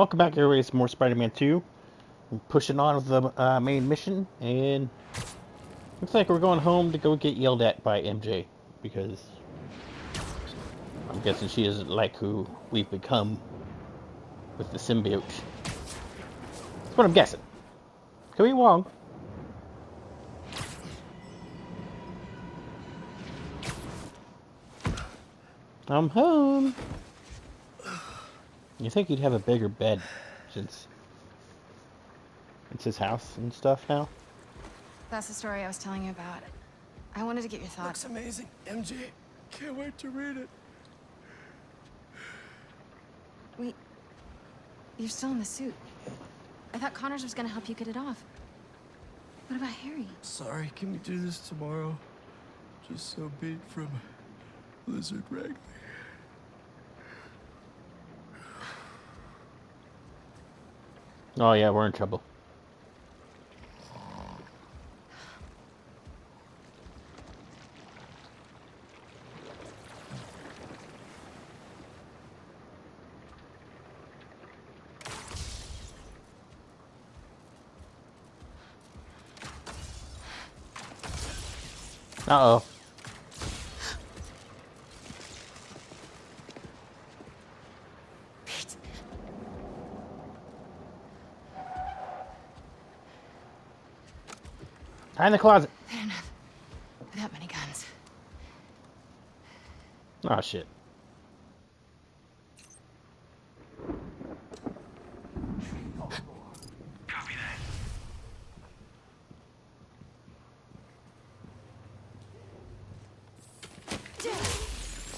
welcome back everybody. It's more Spider-Man 2. I'm pushing on with the uh, main mission, and looks like we're going home to go get yelled at by MJ, because I'm guessing she doesn't like who we've become with the symbiote. That's what I'm guessing. Could be wrong. I'm home. You think he'd have a bigger bed since it's his house and stuff now? That's the story I was telling you about. I wanted to get your thoughts. Looks amazing. MJ, can't wait to read it. Wait. You're still in the suit. I thought Connors was gonna help you get it off. What about Harry? Sorry, can we do this tomorrow? Just so beat from Lizard Wrangler. Oh yeah, we're in trouble. Uh-oh. Hide in the closet. I don't that many guns. Oh shit. Copy.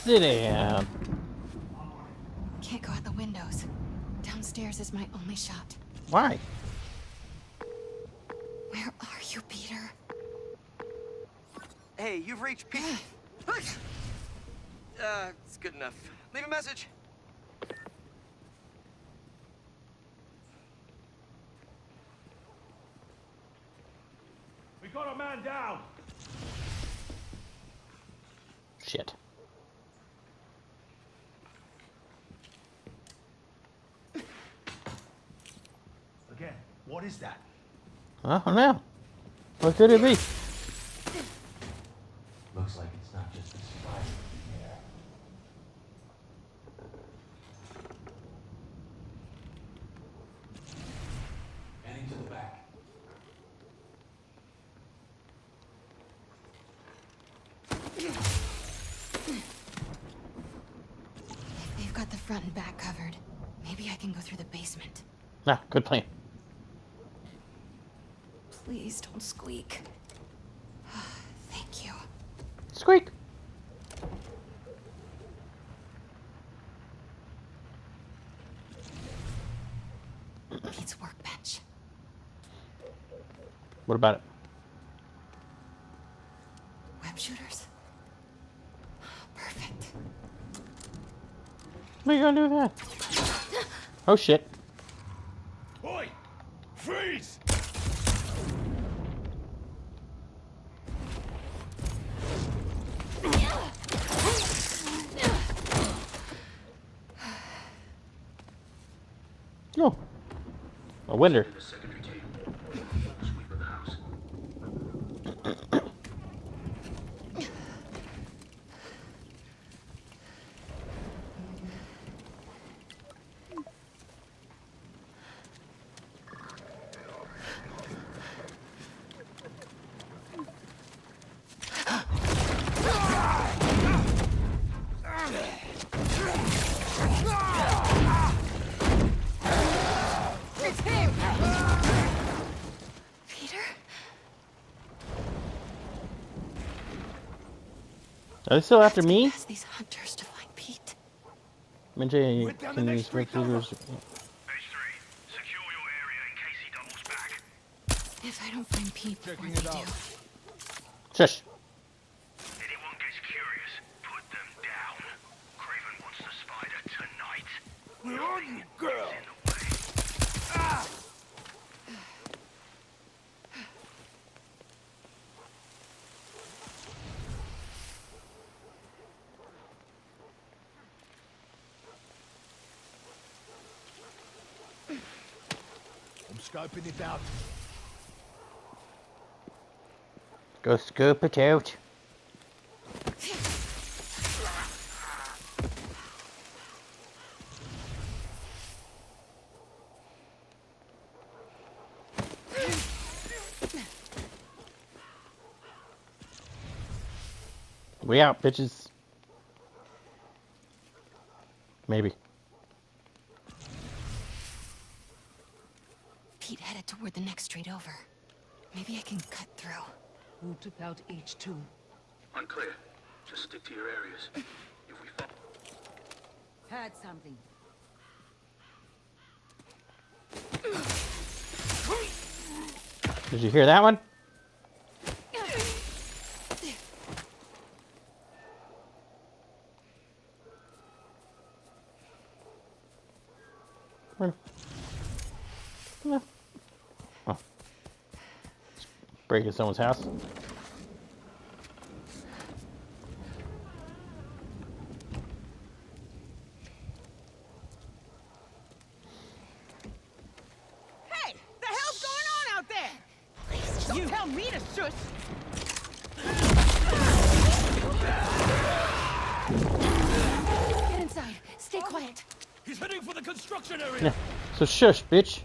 Sit down. Can't go out the windows. Downstairs is my only shot. Why? Where are you, Peter? Hey, you've reached Pete. Uh, it's good enough. Leave a message. We got a man down. Shit. Again, what is that? I don't know. What could it be? Looks like it's not just a spider in here. Heading to the back. They've got the front and back covered. Maybe I can go through the basement. Ah, good plan. Please don't squeak. Thank you. Squeak. Pete's workbench. What about it? Web shooters. Perfect. What are you gonna do with that? Oh shit. Oi! Freeze! Oh. A window. Are they still after me? Ask these hunters to find Pete. MJ Went down the can next use street red number. leaders. Base 3, secure your area in case he doubles back. If I don't find Pete before Checking they it out. do, Shush. Anyone gets curious, put them down. Kraven wants the spider tonight. Where are you, girl? In the way. Scoping it out. Go scoop it out. We out, bitches. Maybe. Pete headed toward the next street over. Maybe I can cut through. Who took out H2? Unclear. Just stick to your areas. If we fall... Had something. Did you hear that one? Breaking someone's house. Hey! The hell's going on out there? Don't tell me to shush! Get inside. Stay quiet. He's heading for the construction area. Yeah. So shush, bitch.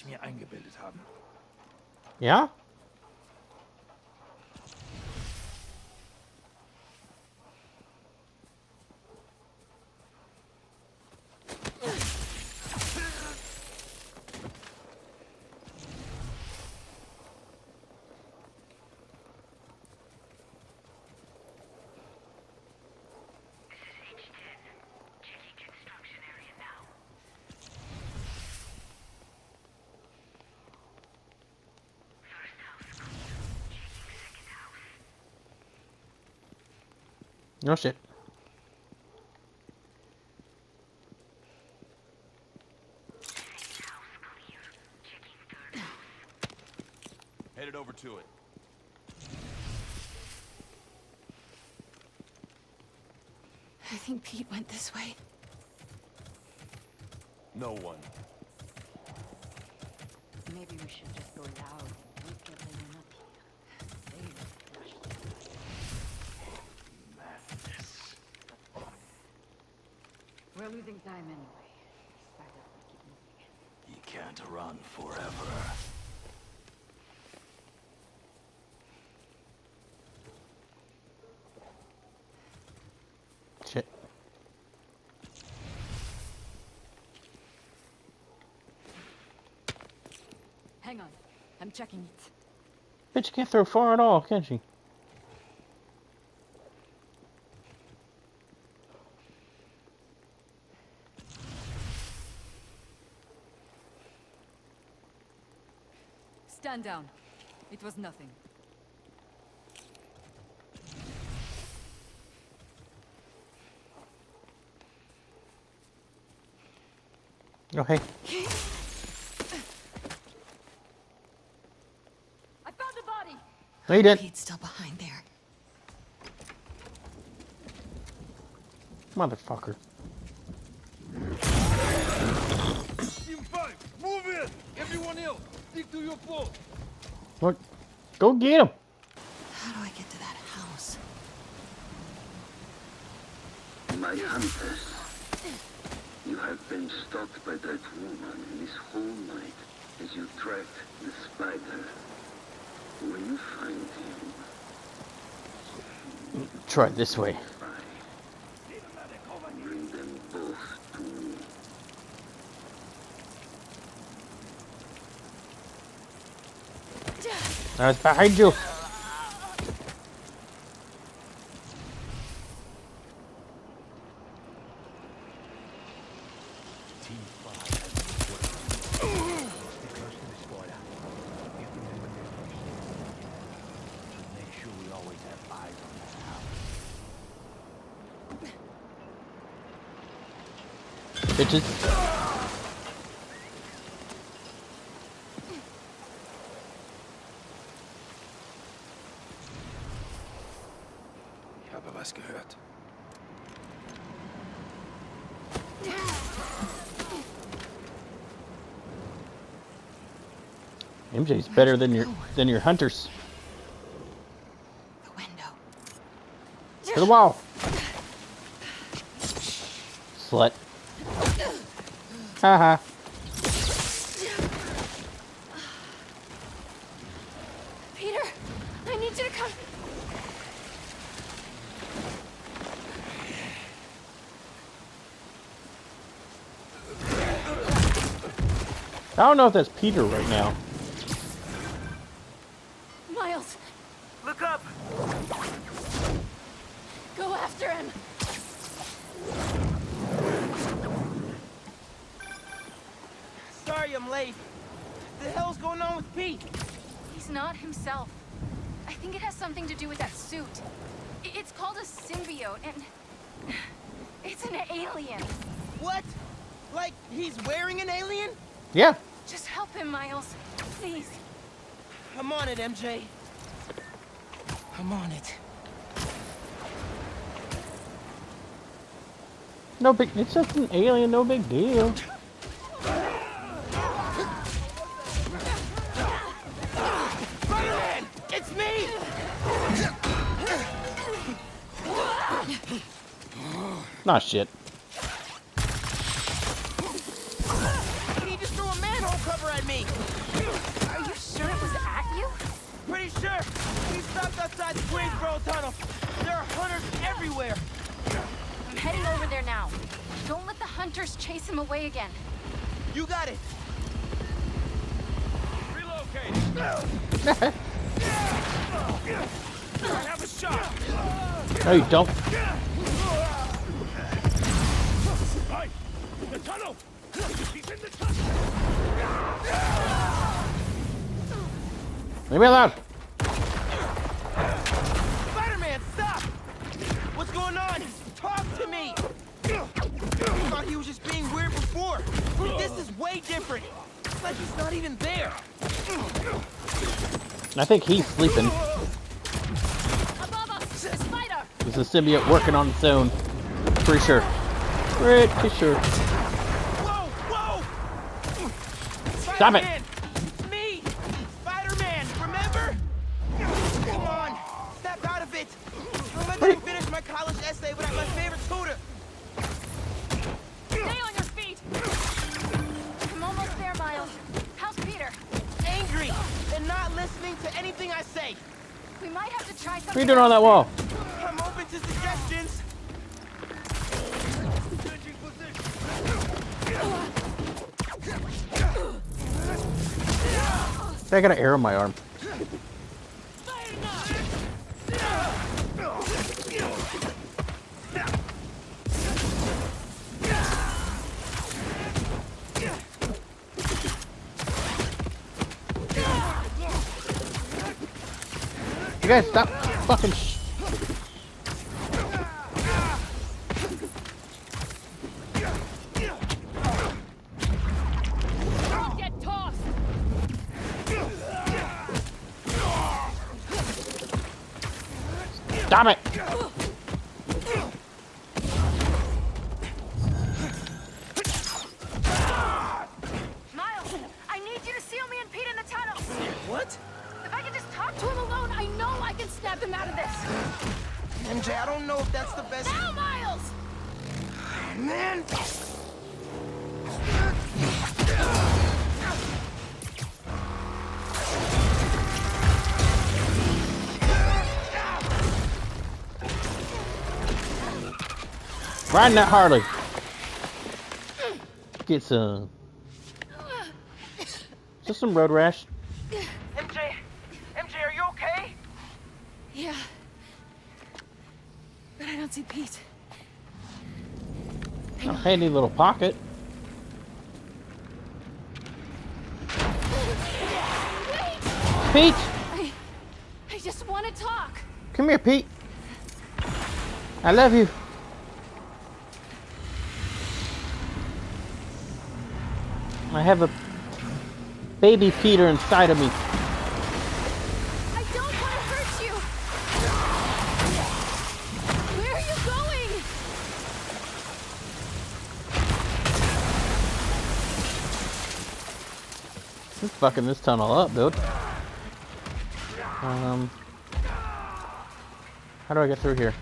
Ich mir eingebildet haben. Yeah? No shit. Second house clear. Checking third house. Headed over to it. I think Pete went this way. No one. Maybe we should just go loud and wake everyone up here. They will flush Madness. We're losing time anyway. Start up and keep moving. You can't run forever. Shit. Hang on. I'm checking it. Bitch, you can't throw far at all, can she? Stand down. It was nothing. Oh, hey. I found the body! No, you didn't. Pete's still behind there. Motherfucker. Team 5, move in! Everyone else, to your post. Look. Go get him. How do I get to that house? My hunters, you have been stalked by that woman this whole night as you tracked the spider. When you find him, Try it this way. bring them both to me. I was behind you. bitches. Ich habe was gehört. MJ's better than your than your hunters. The window. To the wall. Slut. Haha. Peter, I need you to come. I don't know if that's Peter right now. Miles, Look up! go after him. Sorry I'm late. The hell's going on with Pete? He's not himself. I think it has something to do with that suit. I- It's called a symbiote, and it's an alien. What? Like he's wearing an alien? Yeah. Just help him, Miles. Please. I'm on it, MJ. I'm on it. No big. It's just an alien. No big deal. Spider-Man! It's me! Nah, shit. No, you don't. Leave me alone. Spider-Man, stop! What's going on? Talk to me! I thought he was just being weird before. But this is way different. It's like he's not even there. I think he's sleeping. Above us! A! There's a symbiote working on its own. Pretty sure. Pretty sure. Whoa, whoa! Stop it. Spider-Man! Me! Spider-Man, remember? Come on, snap out of it. Don't let me finish my college essay without my favorite tutor. Stay on your feet! I'm almost there, Miles. How's Peter? Angry and not listening to anything I say. We might have to try something What are you doing on that wall? I'm open to suggestions. I got an arrow in my arm. You guys stop fucking Man! Riding that Harley. Get some. Just some road rash. MJ, MJ, are you okay? Yeah. But I don't see Pete. A handy little pocket. Pete! I, I just want to talk. Come here, Pete. I love you. I have a baby Peter inside of me. I don't want to hurt you. Where are you going? This is fucking this tunnel up, dude. Um, how do I get through here?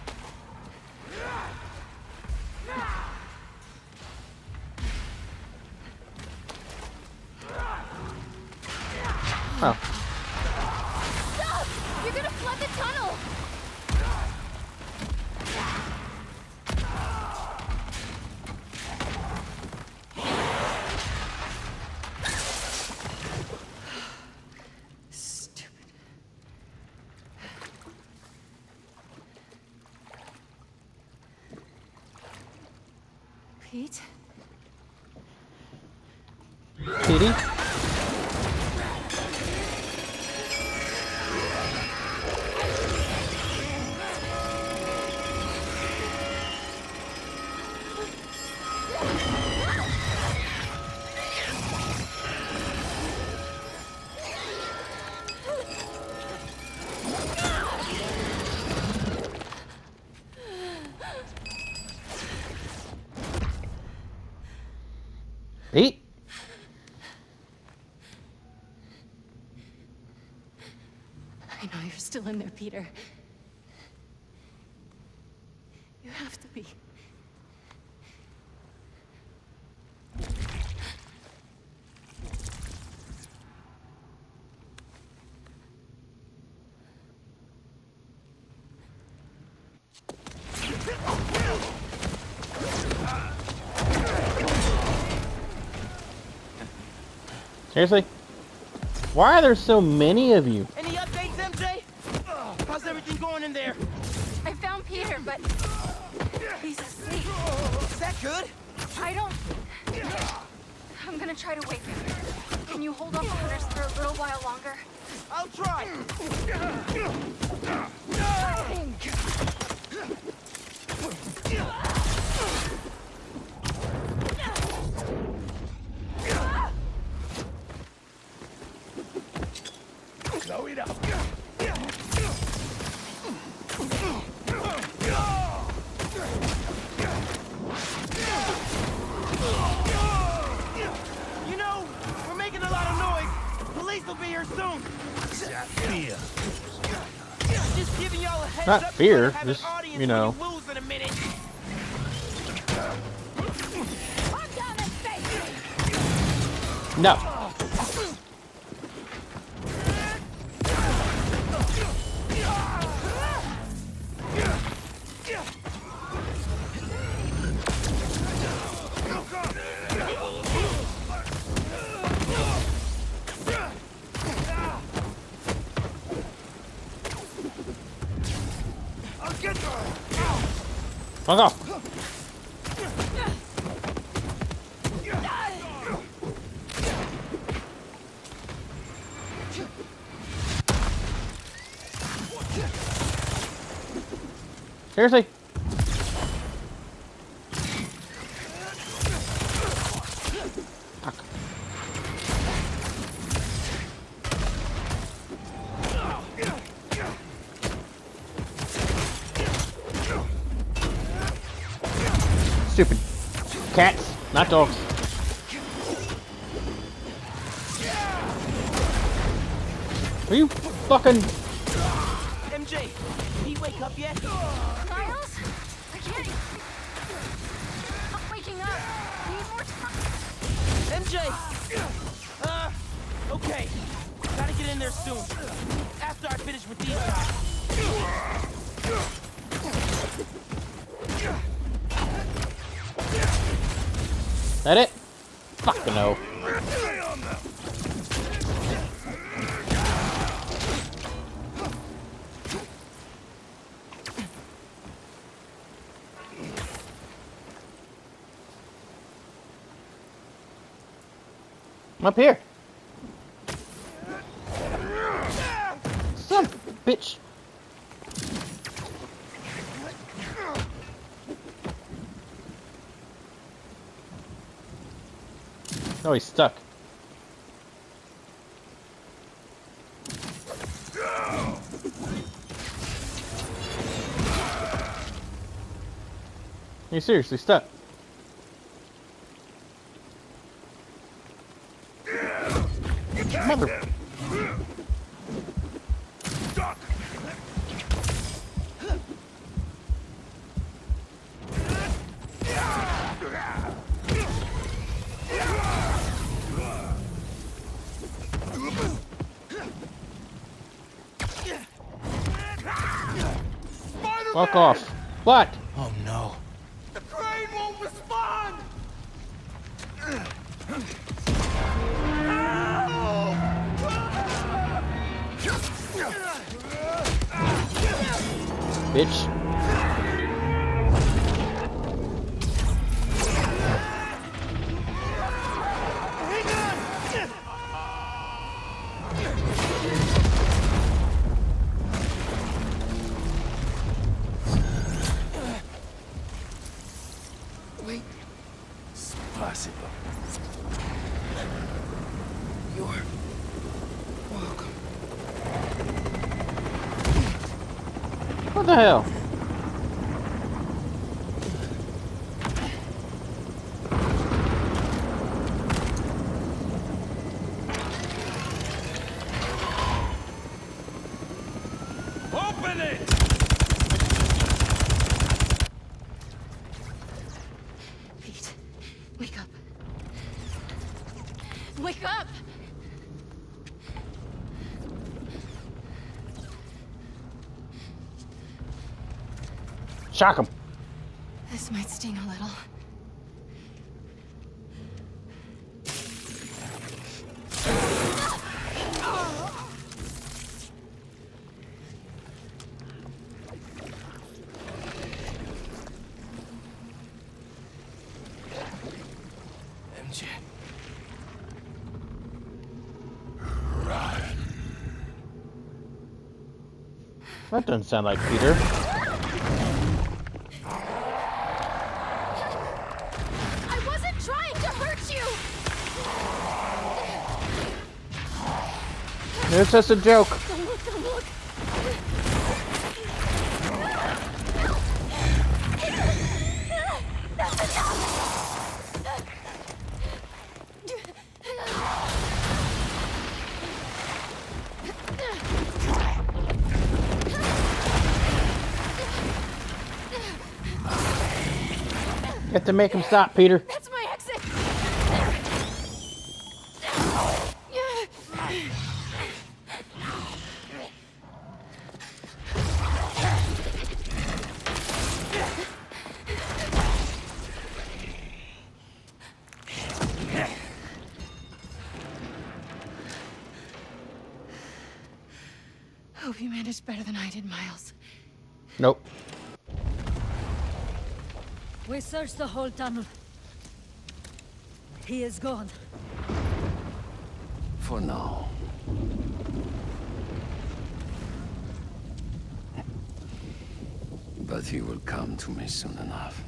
You have to be. Seriously? Why are there so many of you? Gonna try to wake him. Can you hold off the hunters for a little while longer? I'll try. Slow it up. You know, we're making a lot of noise. Police will be here soon. Fear. Just giving y'all a heads Not fear, just, you know. you Fuck off. Seriously? Fuck. Stupid dogs. Are you fucking I'm up here. Son bitch. Oh, he's stuck. He's seriously stuck. Hell? Open it! Shock him. This might sting a little. MJ. That doesn't sound like Peter. It's just a joke. Have to make him stop, Peter. That's my exit! Hope you managed better than I did, Miles. Nope. We searched the whole tunnel. He is gone. For now. But he will come to me soon enough.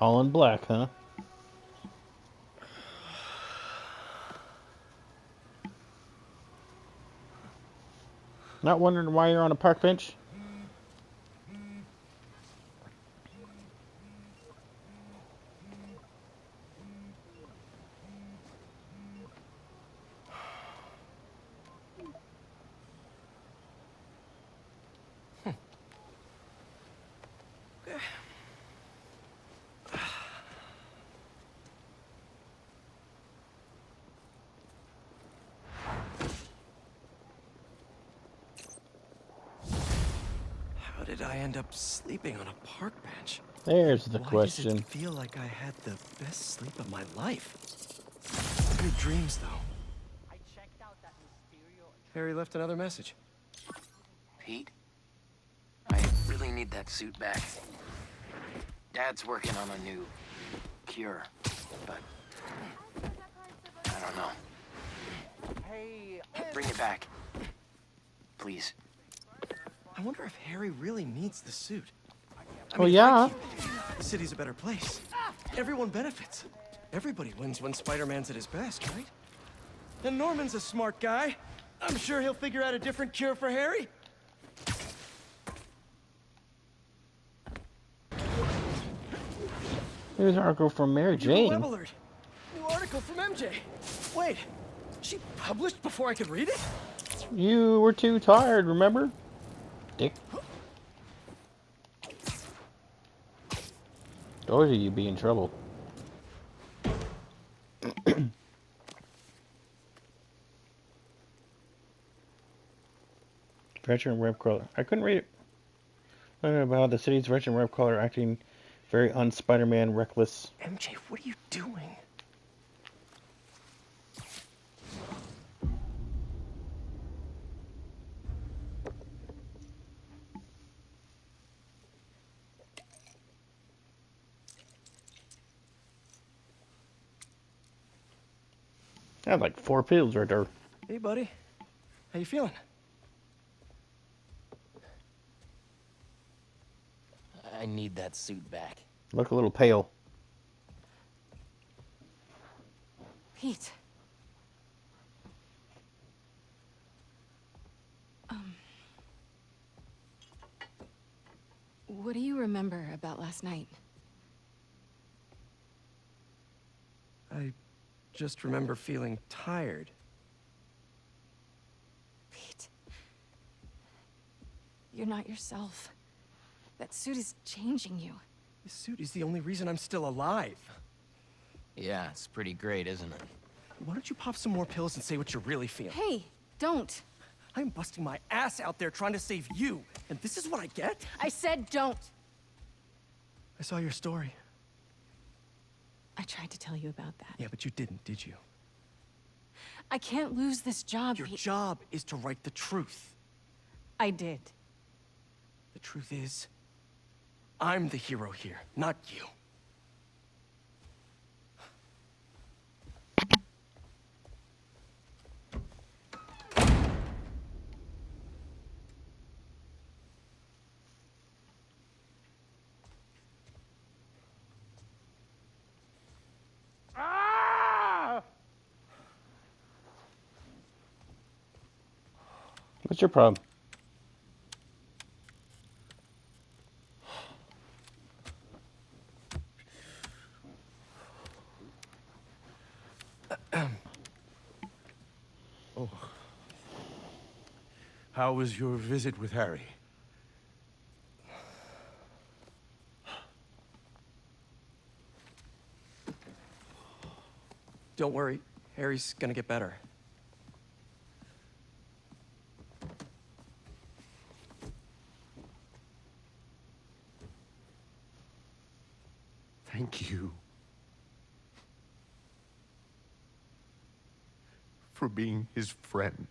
All in black, huh? Not wondering why you're on a park bench? How did I end up sleeping on a park bench? There's the Why does question. it feel like I had the best sleep of my life? Good dreams, though. Harry left another message. Pete, I really really need that suit back. Dad's working on a new cure, but I don't know. Hey, Bring it back. Please. I wonder if Harry really needs the suit. I Well, mean, yeah. if I keep it, The city's a better place. Everyone benefits. Everybody wins when Spider-Man's at his best, right? And Norman's a smart guy. I'm sure he'll figure out a different cure for Harry. Here's an article from Mary New Web Jane. alert. New article from MJ. Wait, she published before I could read it? You were too tired, remember? Dick. Told you you'd be in trouble. veteran web crawler. I couldn't read it. Learning about the city's veteran web crawler acting very un-Spider-Man reckless. MJ, what are you doing? I have like four pills right there. Hey, buddy. How you feeling? I need that suit back. Look a little pale. Pete. Um. What do you remember about last night? I just remember feeling tired. Pete. You're not yourself. That suit is changing you. This suit is the only reason I'm still alive. Yeah, it's pretty great, isn't it? Why don't you pop some more pills and say what you're really feeling? Hey, don't. I'm busting my ass out there trying to save you, and this is what I get? I said don't. I saw your story. I tried to tell you about that. Yeah, but you didn't, did you? I can't lose this job, Your job is to write the truth. I did. The truth is, I'm the hero here, not you. What's your problem? Oh. How was your visit with Harry? Don't worry, Harry's gonna get better. Thank you. For being his friend.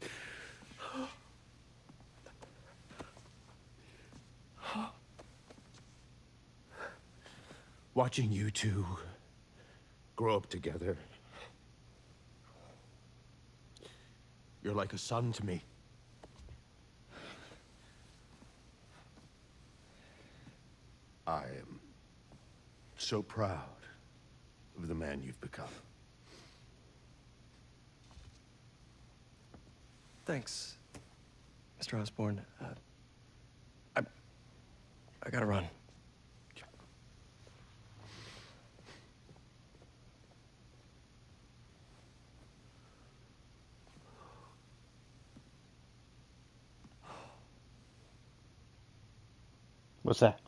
Watching you two grow up together. You're like a son to me. I am so proud of the man you've become. Thanks, Mr. Osborn. Uh, I... I gotta run. What's that?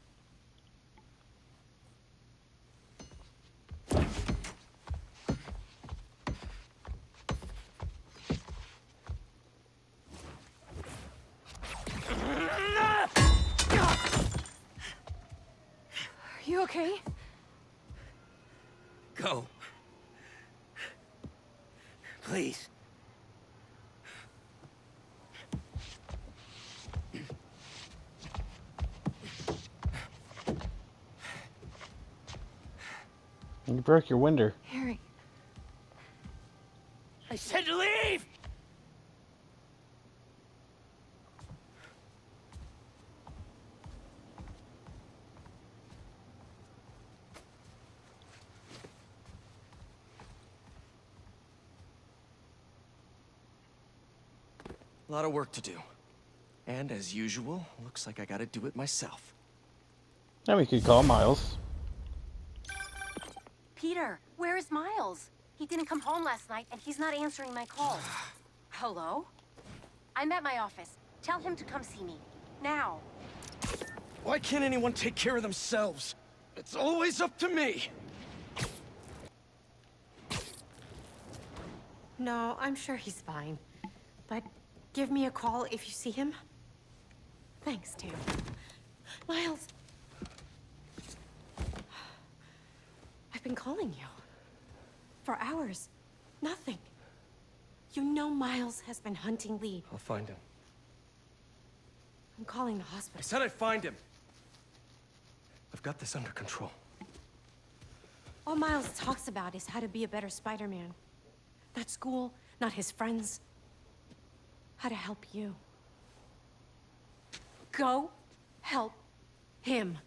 Are you okay? Go. Please. Broke your window. Harry. I said to leave! A lot of work to do. And as usual, looks like I gotta do it myself. Now we could call Miles. Peter, where is Miles? He didn't come home last night and he's not answering my calls. Hello? I'm at my office. Tell him to come see me. Now. Why can't anyone take care of themselves? It's always up to me! No, I'm sure he's fine. But give me a call if you see him. Thanks, Tim. Miles! Been calling you. For hours. Nothing. You know Miles has been hunting Li. I'll find him. I'm calling the hospital. I said I'd find him! I've got this under control. All Miles talks about is how to be a better Spider-Man. Not school, not his friends. How to help you. Go help him.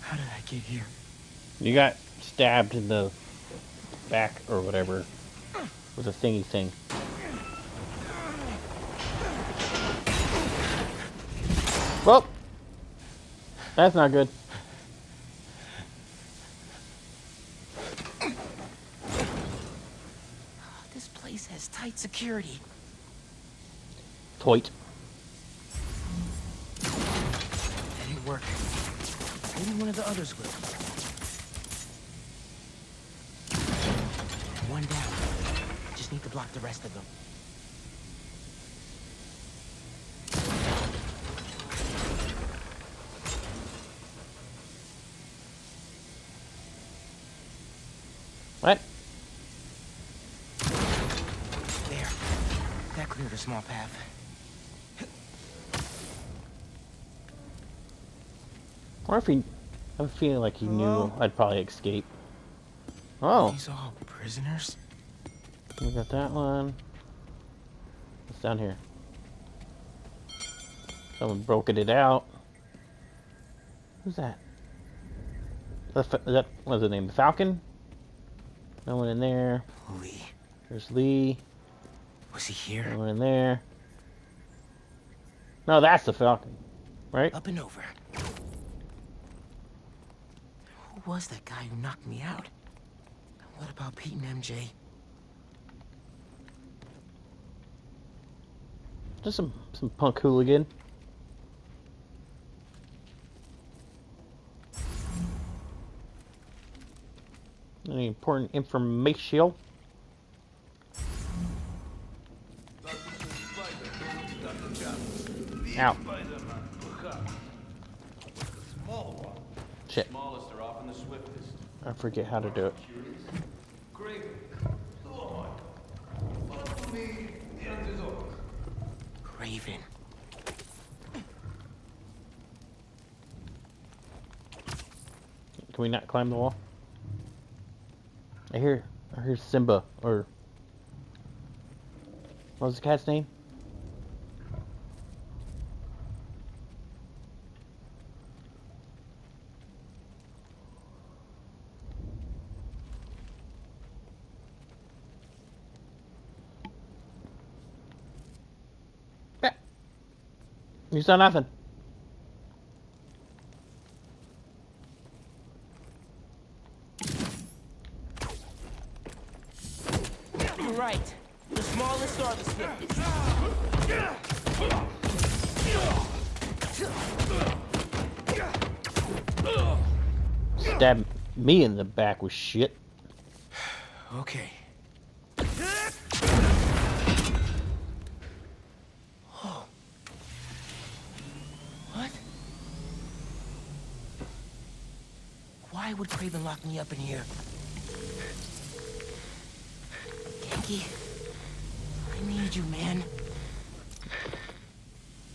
How did I get here? You got stabbed in the back or whatever with a thingy thing. Well, that's not good. This place has tight security. Toit. That didn't work. Maybe one of the others will. One down. Just need to block the rest of them. What? There. That cleared a small path. Or if he, I'm feeling like he Hello? knew I'd probably escape. Oh, These all prisoners? we got that one. What's down here? Someone broken it out. Who's that? That what's the name? The Falcon? No one in there. Li. There's Li. Was he here? No one in there. No, that's the Falcon, right? Up and over. Who was that guy who knocked me out? And what about Pete and MJ? Just some some punk hooligan. Any important information? Ow. Shit. Smallest are often the swiftest. I forget how to do it. Great. Lord. Follow me down the door. Raven. Can we not climb the wall? I hear, I hear Simba, or what was the cat's name? You saw nothing. You're right. The smallest are the swiftest. Stab me in the back with shit. Okay. Oh. What? Why would Kraven lock me up in here? Ganke, I need you, man.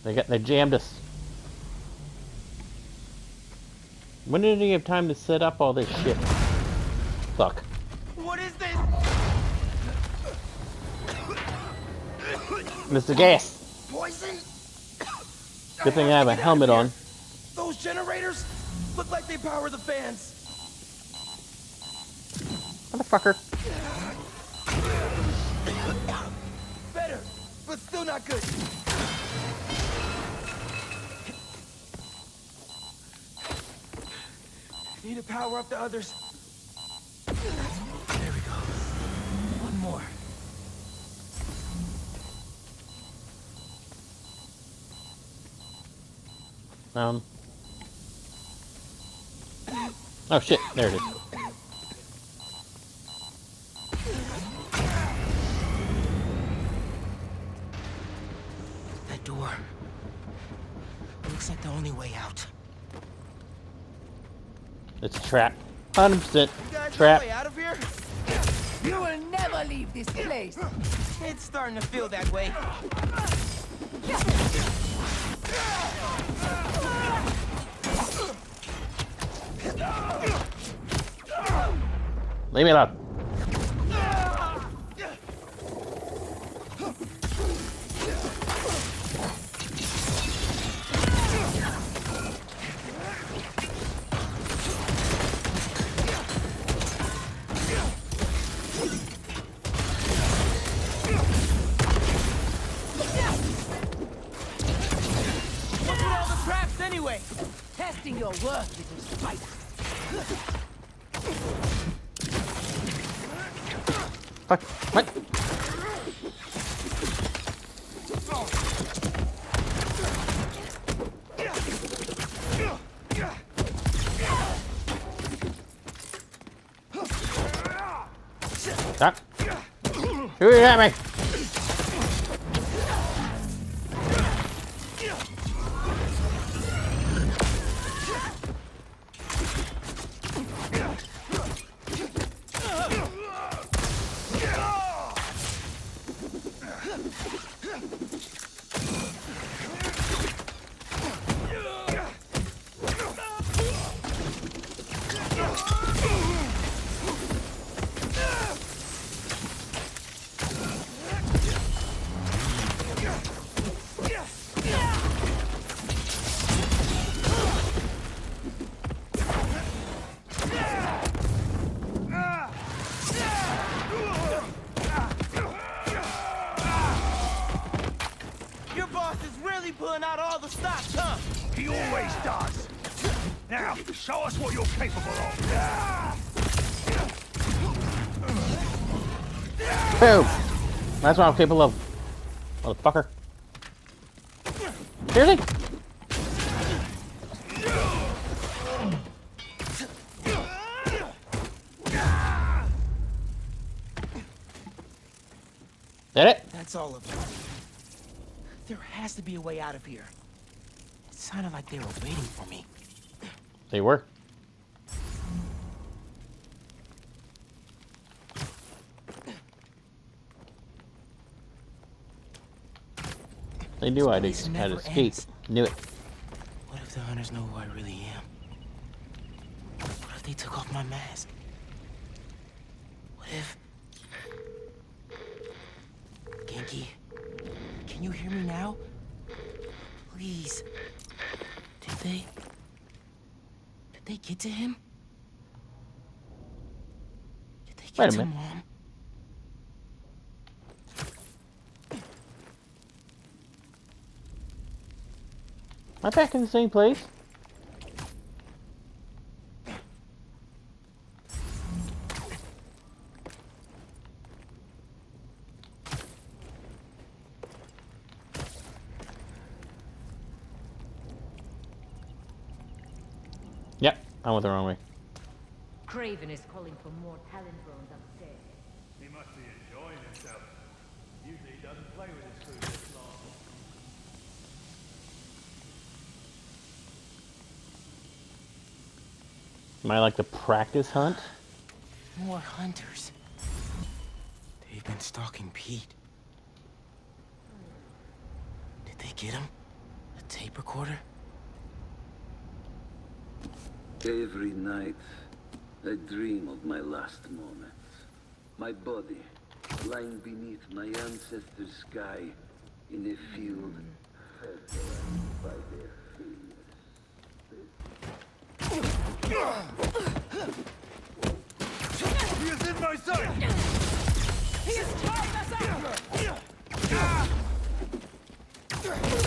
They got they jammed us. When did he have time to set up all this shit? Fuck. What is this? Mr. Gas. Poison? Good thing I have a helmet on. Those generators look like they power the fans. Motherfucker. Better, but still not good. Need to power up the others. There we go. One more. Um. Oh shit, there it is. Trap. 100% trap. out of here? You will never leave this place. It's starting to feel that way. Leave me alone. Really pulling out all the stops, huh? He always does. Now, show us what you're capable of. Boom. That's what I'm capable of. Motherfucker. Seriously? That it? That's all of them. There has to be a way out of here. It sounded like they were waiting for me. They were. They knew I'd, had never escaped. Knew it. What if the hunters know who I really am? What if they took off my mask? What if... Ganke, can you hear me now? Please. Did they... Did they get to him? Did they get Wait a to minute. Mom? Am I back in the same place? I went the wrong way. Kraven is calling for more talent drones upstairs. He must be enjoying himself. Usually he doesn't play with his crew this long. Am I like the practice hunt? More hunters. They've been stalking Pete. Did they get him? A tape recorder? Every night, I dream of my last moments. My body lying beneath my ancestors' sky in a field by their He is in my sight! He is tying us up!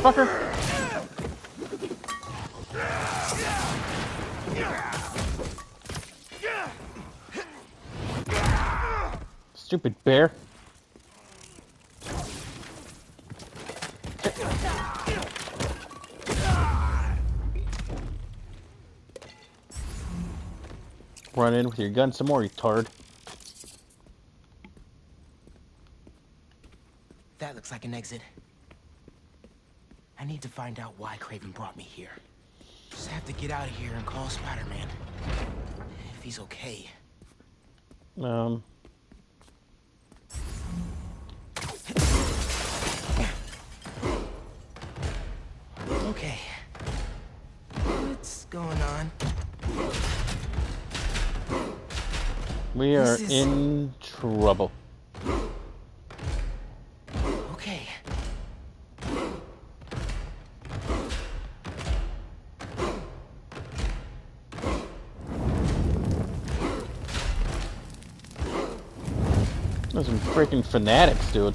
Motherfucker! Stupid bear. Run in with your gun some more, you tard. That looks like an exit. I need to find out why Kraven brought me here. Just have to get out of here and call Spider-Man. If he's okay. Um, Okay. What's going on? we are in trouble. Fanatics, dude.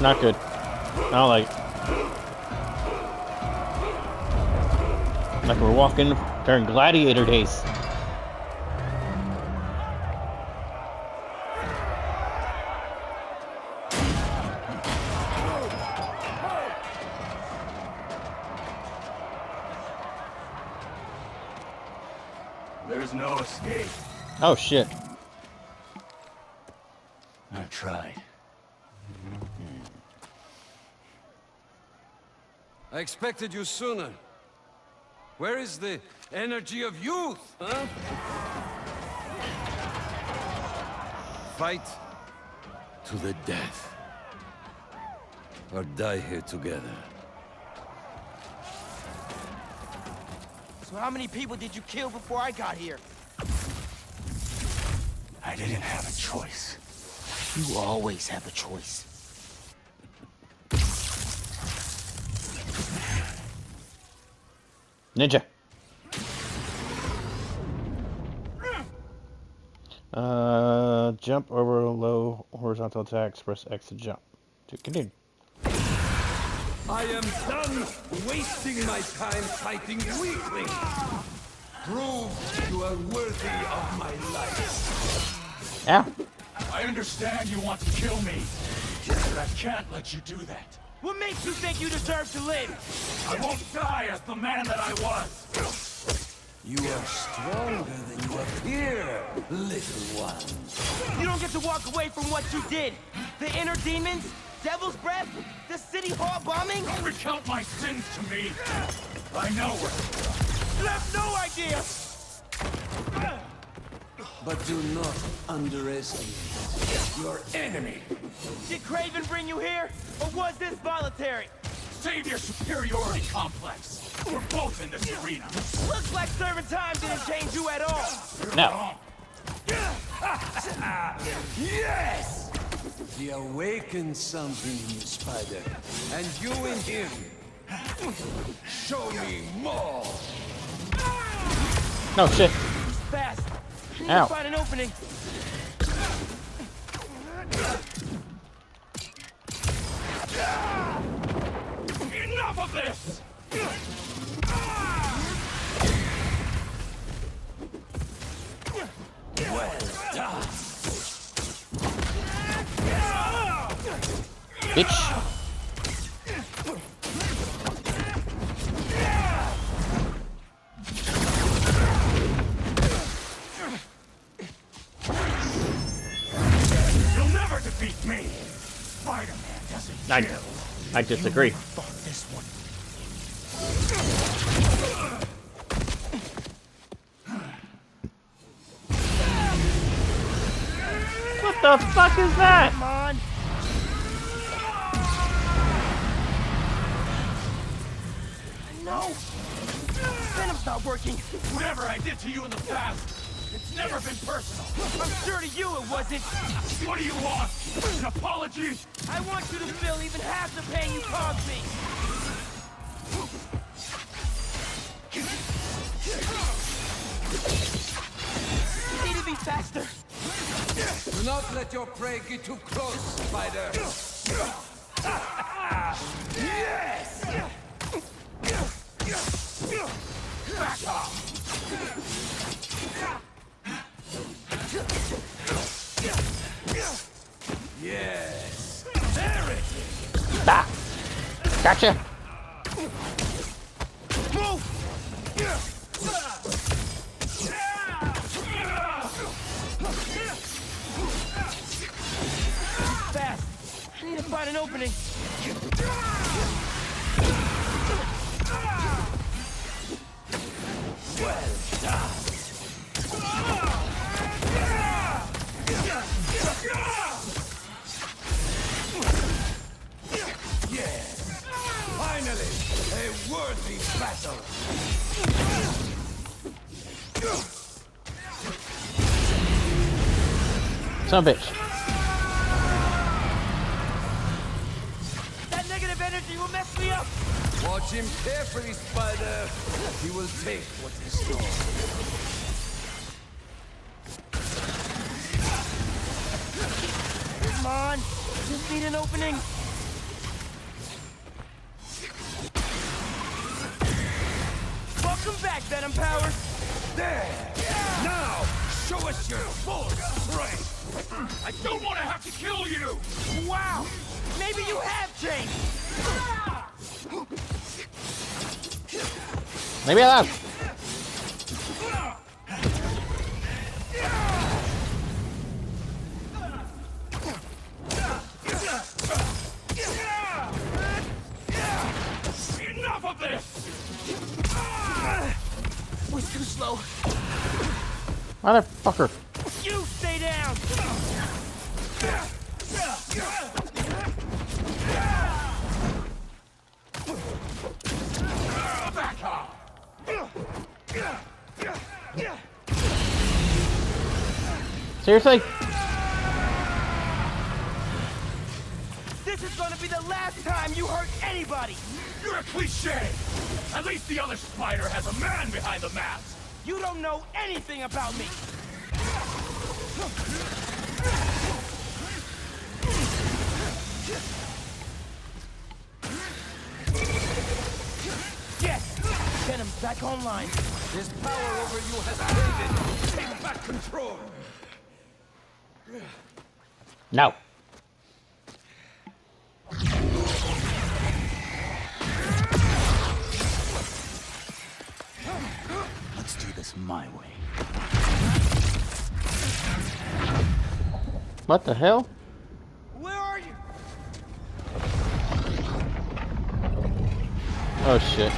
Not good. Don't like. Like we're walking during gladiator days. Oh shit. I tried. I expected you sooner. Where is the energy of youth, huh? Fight to the death. Or die here together. So how many people did you kill before I got here? I didn't have a choice. You always have a choice. Ninja. Uh, jump over low horizontal attacks. Press X to jump. To continue. I am done wasting my time fighting weaklings. Prove you are worthy of my life. Ow. I understand you want to kill me, but I can't let you do that. What makes you think you deserve to live? I won't die as the man that I was. You are stronger than you appear, little one. You don't get to walk away from what you did. The inner demons, Devil's Breath, the City Hall bombing. Don't recount my sins to me. I know it. You have no idea. But do not underestimate your enemy. Did Kraven bring you here, or was this voluntary? Save your superiority complex. We're both in this arena. Looks like serving time didn't change you at all. No. Yes! He awakened something in you, Spider. And you in him. Show me more. No shit. Fast. Need Ow. to find an opening. Enough of this! Well done. Bitch. You'll never defeat me! Spider-Man doesn't I, kill. I disagree. Thought this one. What the fuck is that? Come on. No. Venom's not working. Whatever I did to you in the past, it's never been personal. I'm sure to you it wasn't. What do you want? An apology? I want you to feel even half the pain you caused me. You need to be faster. Do not let your prey get too close, Spider. Yes! Back off! Gotcha. Fast. I need to find an opening. Son of a bitch. That negative energy will mess me up. Watch him carefully, Spider. He will take what is yours. Come on. Just need an opening. Welcome back, Venom Powers. There. Now, show us your full strength. I don't want to have to kill you! Wow. Maybe you have changed. Maybe I have. Enough of this! Was too slow. Motherfucker. Seriously? This is gonna be the last time you hurt anybody. You're a cliche! At least the other spider has a man behind the mask! You don't know anything about me. Yes, Venom's back online. His power over you has faded. Take back control. No. Let's do this my way. What the hell? Where are you? Oh shit.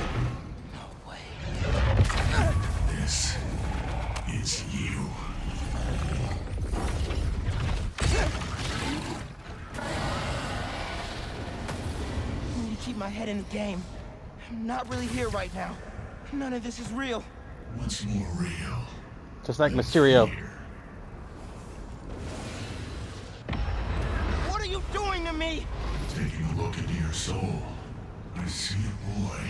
Head in the game. I'm not really here right now. None of this is real. What's more real? Just like Mysterio. What are you doing to me? Taking a look into your soul, I see a boy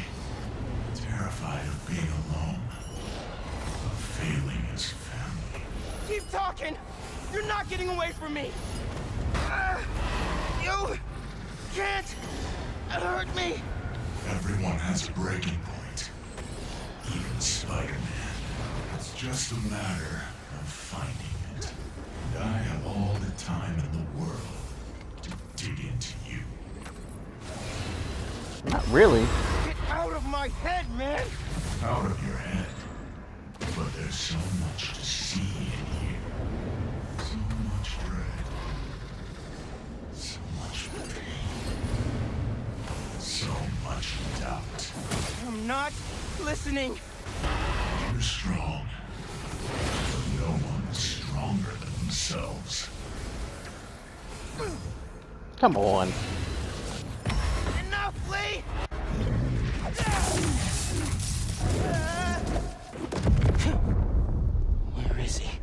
terrified of being alone, of failing his family. Keep talking. You're not getting away from me. Ah, you can't hurt me. Everyone has a breaking point. Even Spider-Man. It's just a matter of finding it. And I have all the time in the world to dig into you. Not really. Get out of my head, man. Out of your head. But there's so much to see in here. I'm not listening. You're strong. But no one is stronger than themselves. Come on. Enough, Li! Where is he?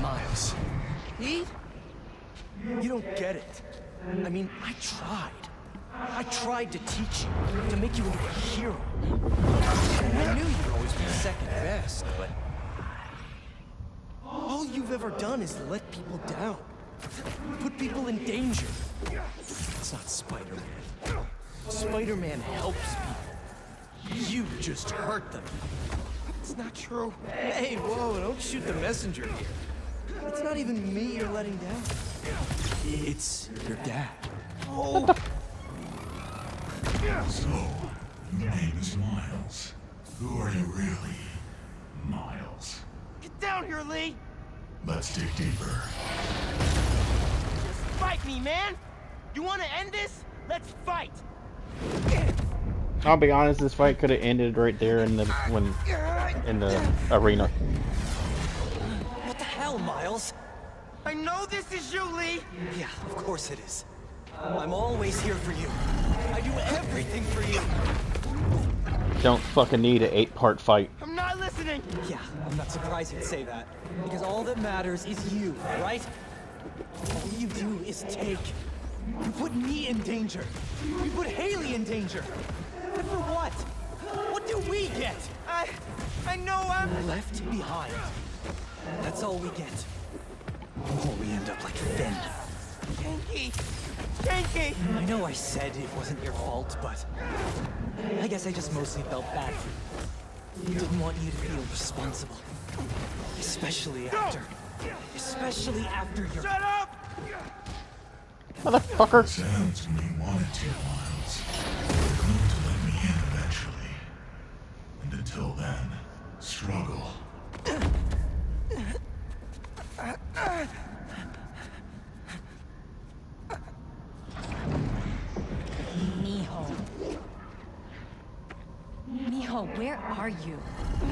Miles. He? You don't get it. I mean, I tried. I tried to teach you, to make you into a hero. I knew you'd always be second best, but... All you've ever done is let people down. Put people in danger. It's not Spider-Man. Spider-Man helps people. You just hurt them. It's not true. Hey, whoa, don't shoot the messenger here. It's not even me you're letting down. It's your dad. Oh, So, your name is Miles. Who are you really, Miles? get down here, Li! Let's dig deeper. Just fight me, man! You wanna end this? Let's fight! I'll be honest, this fight could have ended right there in the when in the arena. What the hell, Miles? I know this is you, Li! Yeah, of course it is. I'm always here for you. I do everything for you. Don't fucking need an eight-part fight. I'm not listening! Yeah, I'm not surprised you'd say that. Because all that matters is you, right? All you do is take. You put me in danger. You put Hailey in danger. And for what? What do we get? I... I know I'm... Left behind. That's all we get. Or we end up like Phin. Kinky! Kinky! I know I said it wasn't your fault, but I guess I just mostly felt bad for you. Didn't want you to feel responsible. Especially after. Especially after your. Shut up! Motherfucker. Sounds when you wanted to, Miles. You're going to let me in eventually. And until then, struggle. Mijo. Mijo, where are you?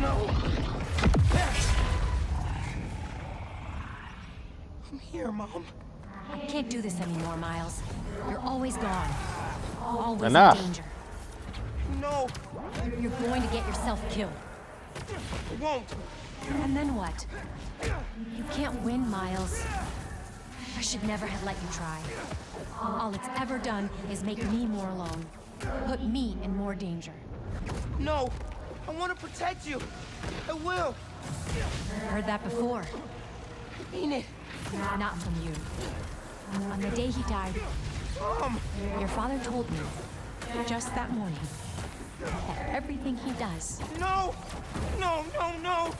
No! I'm here, Mom. I can't do this anymore, Miles. You're always gone. Always Enough. in danger. No! You're going to get yourself killed. I won't! And then what? You can't win, Miles. I should never have let you try. All it's ever done is make me more alone. Put me in more danger. No! I want to protect you! I will! Heard that before. I mean it! Not from you. On the day he died, Mom! your father told me, just that morning, that everything he does. No! No, no, no!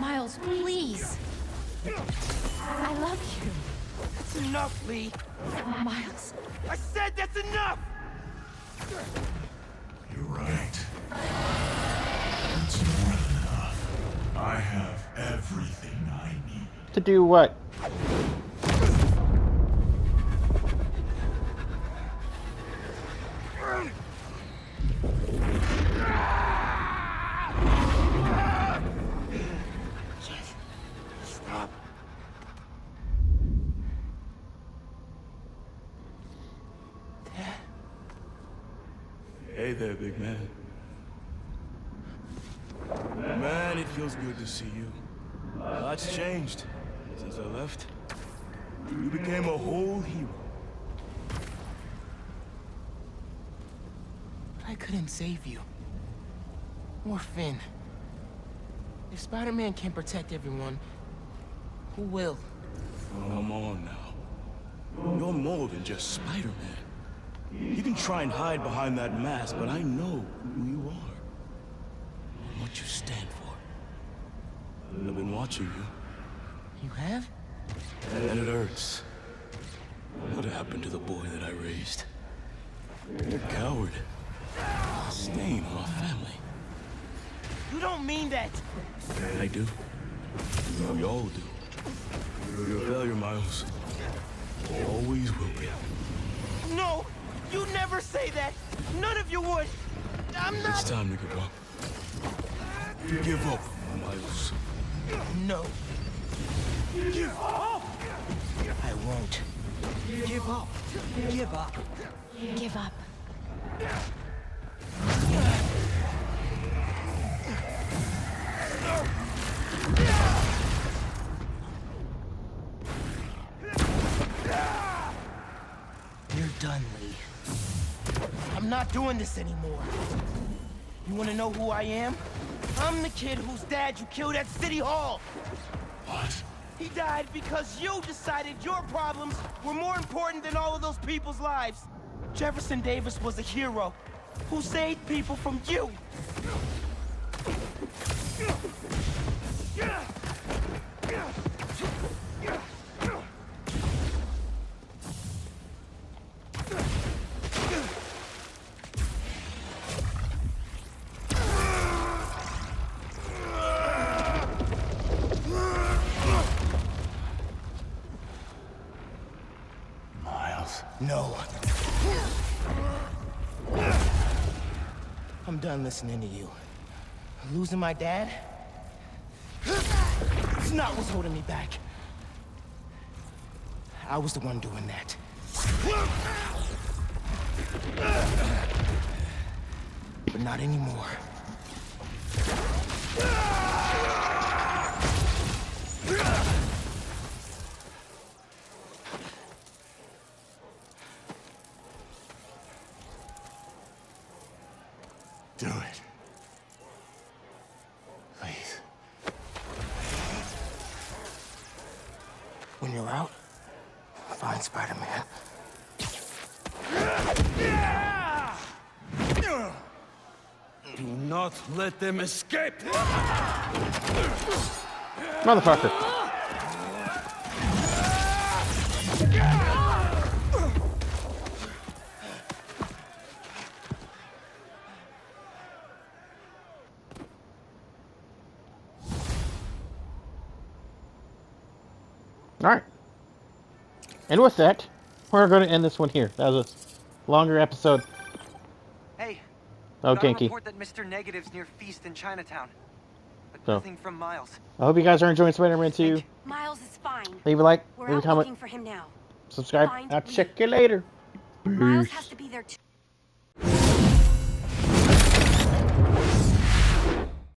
Miles, please! I love you. That's enough, Li! Miles, I said that's enough! You're right. I have everything I need. To do what? Stop. Hey there, big man. Man, it feels good to see you. Lots changed since I left. You became a whole hero. But I couldn't save you. Or Phin. If Spider-Man can't protect everyone, Who will? Come on now. You're more than just Spider-Man. You can try and hide behind that mask, but I know who you are. And what you stand. I've been watching you, You have? and it hurts. What happened to the boy that I raised? You're a coward. A stain on our family. You don't mean that. I do. We all do. You're a failure, Miles. You always will be. No, you never say that. None of you would. I'm not- It's time to give up. Give up, Miles. No. Give up. I won't. Give up. Give up. Give up. You're done, Li. I'm not doing this anymore. You wanna know who I am? I'm the kid whose dad you killed at City Hall. What? He died because you decided your problems were more important than all of those people's lives. Jefferson Davis was a hero who saved people from you. No. I'm done listening to you. Losing my dad? It's not what's holding me back. I was the one doing that. But not anymore. Do it. Please. When you're out, find Spider-Man. Do not let them escape! Motherfucker. Alright. And with that, we're going to end this one here. That was a longer episode. Hey. Oh, got Ganke. report that Mr. Negative's near Feast in Chinatown. But So. nothing from Miles. I hope you guys are enjoying Spider-Man 2. Miles is fine. Leave a like, We're leave a out comment, looking for him now. subscribe. Find I'll Li. check you later. Miles has to be there too.